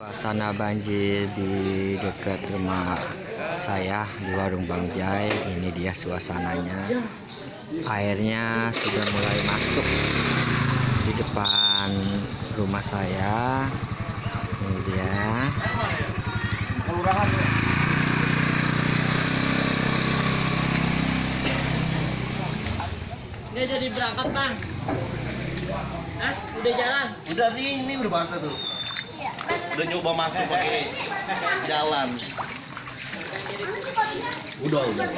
Suasana banjir di dekat rumah saya di warung Bang Jai. Ini dia suasananya. Airnya sudah mulai masuk di depan rumah saya. Ini dia. Nggak jadi berangkat bang? Hah? Udah jalan? Udah nih, ini udah basah tuh. Udah nyoba masuk pakai jalan. Udah, udah.